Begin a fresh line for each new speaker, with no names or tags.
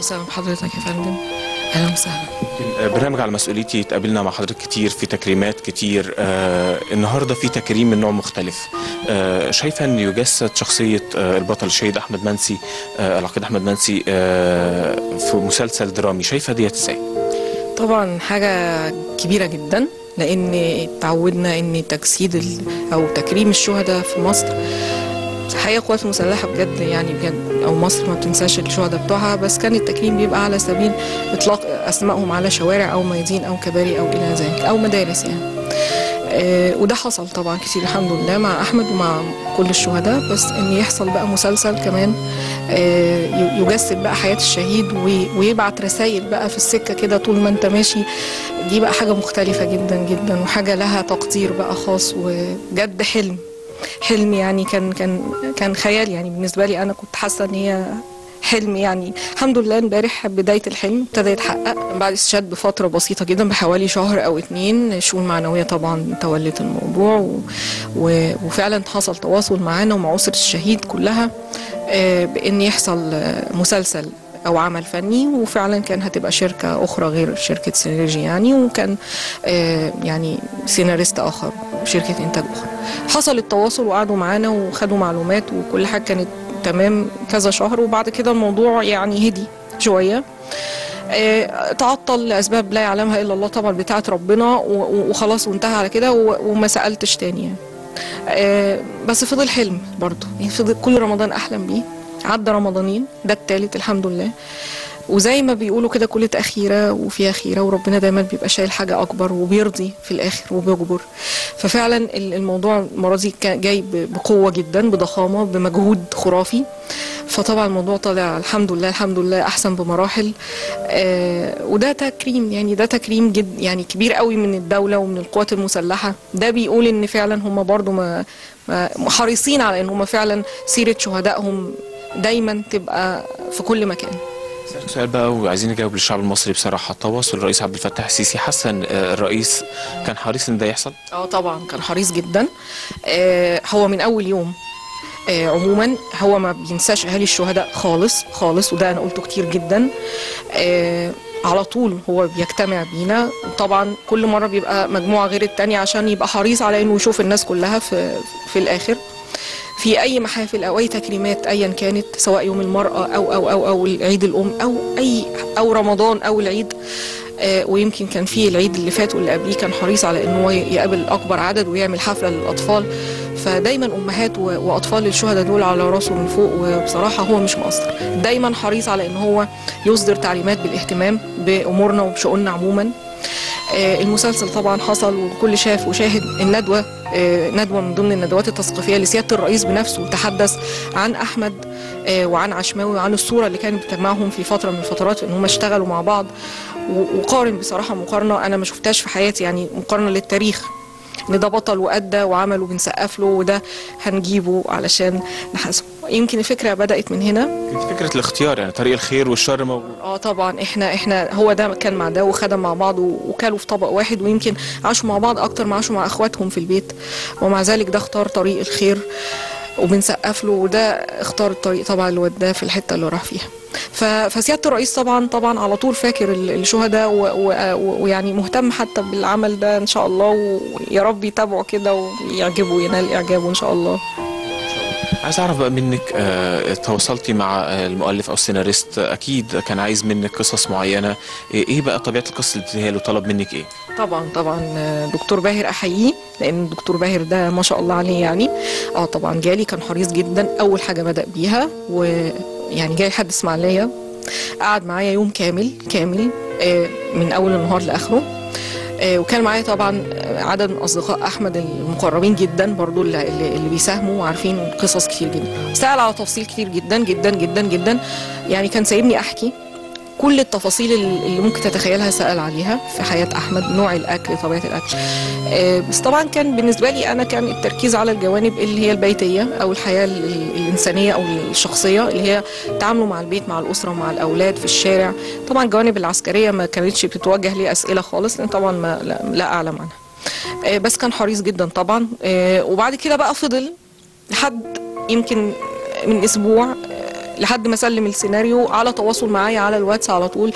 وسهلا بحضرتك يا فندم. أهلا وسهلا.
برنامج على مسؤوليتي. اتقابلنا مع حضرتك كتير في تكريمات كتير. آه النهارده في تكريم من نوع مختلف. آه شايفة إن يجسد شخصية آه البطل الشهيد أحمد منسي آه العقيد أحمد منسي آه في مسلسل درامي. شايفة ديت إزاي؟
طبعا حاجة كبيرة جدا لأن تعودنا إن تجسيد أو تكريم الشهداء في مصر الحقيقة القوات المسلحة بجد يعني بجد. أو مصر ما بتنساش الشهداء بتوعها بس كان التكريم بيبقى على سبيل إطلاق أسمائهم على شوارع أو ميادين أو كباري أو إلى ذلك أو مدارس يعني. آه، وده حصل طبعا كتير الحمد لله مع أحمد ومع كل الشهداء بس إن يحصل بقى مسلسل كمان آه، يجسد بقى حياة الشهيد وي- ويبعت رسائل بقى في السكة كده طول ما أنت ماشي دي بقى حاجة مختلفة جدا جدا وحاجة لها تقدير بقى خاص وجد حلم. حلم يعني كان كان كان خيال يعني. بالنسبة لي أنا كنت حاسة إن هي حلم يعني. الحمد لله امبارح بداية الحلم ابتدى يتحقق بعد استشهاد بفترة بسيطة جدا بحوالي شهر أو اتنين شؤون معنوية طبعا تولت الموضوع و... و... وفعلا حصل تواصل معانا ومع اسره الشهيد كلها آه، بإن يحصل آه، مسلسل. أو عمل فني وفعلا كان هتبقى شركة أخرى غير شركة سينرجي يعني وكان آه، يعني سيناريست آخر شركة إنتاج أخرى. حصل التواصل وقعدوا معانا وخدوا معلومات وكل حاجة كانت تمام كذا شهر وبعد كده الموضوع يعني هدي شوية. آه، تعطل لأسباب لا يعلمها إلا الله طبعا بتاعة ربنا وخلاص وانتهى على كده وما سألتش تاني يعني. آه، بس فضل حلم برضه يعني فضل كل رمضان أحلم بيه. عدى رمضانين ده التالت الحمد لله. وزي ما بيقولوا كده كل تأخيرة وفيها خيرة وربنا دايما بيبقى شايل حاجة أكبر وبيرضي في الآخر وبيجبر. ففعلا ال- الموضوع المرة دي جاي بقوة جدا بضخامة بمجهود خرافي. فطبعا الموضوع طالع الحمد لله الحمد لله أحسن بمراحل. آه وده تكريم يعني ده تكريم جد يعني كبير قوي من الدولة ومن القوات المسلحة. ده بيقول إن فعلا هم برضو ما- حريصين على إن هم فعلا سيرة شهدائهم دايما تبقى في كل مكان.
سؤال بقى وعايزين نجاوب للشعب المصري بصراحة. تواصل الرئيس عبد الفتاح السيسي حاسه ان آه، الرئيس كان حريص إن ده يحصل؟
آه طبعا كان حريص جدا. آه هو من أول يوم. آه عموما هو ما بينساش أهالي الشهداء خالص خالص وده أنا قلته كتير جدا. آه على طول هو بيجتمع بينا. وطبعا كل مرة بيبقى مجموعة غير التانية عشان يبقى حريص على إنه يشوف الناس كلها في في الآخر. في أي محافل أو أي تكريمات ايا كانت سواء يوم المرأة أو أو أو أو عيد الأم أو اي أو رمضان أو العيد آه، ويمكن كان في العيد اللي فات واللي قبليه كان حريص على إن هو يقابل أكبر عدد ويعمل حفلة للأطفال. فدايما أمهات وأطفال الشهداء دول على راسه من فوق وبصراحة هو مش مقصر. دايما حريص على إن هو يصدر تعليمات بالاهتمام بأمورنا وبشؤوننا عموما. المسلسل طبعا حصل والكل شاف وشاهد الندوة آه، ندوة من ضمن الندوات التثقيفية لسيادة الرئيس بنفسه تحدث عن أحمد آه، وعن عشماوي وعن الصورة اللي كانت بتجمعهم في فترة من الفترات إن هم اشتغلوا مع بعض. وقارن بصراحة مقارنة أنا ما شفتهاش في حياتي يعني مقارنة للتاريخ إن ده بطل وأدى وعمل وبنسقف له وده هنجيبه علشان نحاسبه. يمكن الفكرة بدأت من هنا.
فكرة الاختيار يعني طريق الخير والشر موجود
آه طبعا. إحنا إحنا هو ده كان مع ده وخدم مع بعض وكلوا في طبق واحد ويمكن عاشوا مع بعض أكتر ما عاشوا مع أخواتهم في البيت. ومع ذلك ده اختار طريق الخير وبنسقف له وده اختار الطريق طبعا اللي وداه في الحتة اللي راح فيها. فسيادة الرئيس طبعا طبعا على طول فاكر ال- الشهداء ويعني مهتم حتى بالعمل ده إن شاء الله ويا رب يتابعه كده ويعجبه وينال إعجابه إن شاء الله.
عايز أعرف بقى منك آه، تواصلتي مع آه، المؤلف أو السيناريست أكيد كان عايز منك قصص معينة. إيه إيه بقى طبيعة القصة اللي بتديها له؟ طلب منك إيه؟
طبعا طبعا آه، دكتور باهر أحييه لأن الدكتور باهر ده ما شاء الله عليه يعني. آه طبعا جالي كان حريص جدا أول حاجة بدأ بيها ويعني جاي لحد اسماعيلية قعد معايا يوم كامل كامل آه، من أول النهار لآخره. وكان معايا طبعا آه، عدد من أصدقاء أحمد المقربين جدا برضو اللي بيساهموا وعارفين قصص كتير جدا. سال على تفاصيل كتير جدا جدا جدا جدا. يعني كان سايبني أحكي كل التفاصيل اللي ممكن تتخيلها سأل عليها في حياة أحمد نوع الأكل طبيعة الأكل. آه، بس طبعا كان بالنسبة لي أنا كان التركيز على الجوانب اللي هي البيتية أو الحياة ال- ال- الإنسانية أو الشخصية اللي هي تعامله مع البيت مع الأسرة مع الأولاد في الشارع. طبعا الجوانب العسكرية ما كانتش بتتوجه لي أسئلة خالص لأن طبعا ما لا, أعلم عنها. آه، بس كان حريص جدا طبعا. آه، وبعد كده بقى فضل لحد يمكن من أسبوع آه، لحد ما سلم السيناريو على تواصل معايا على الواتس على طول.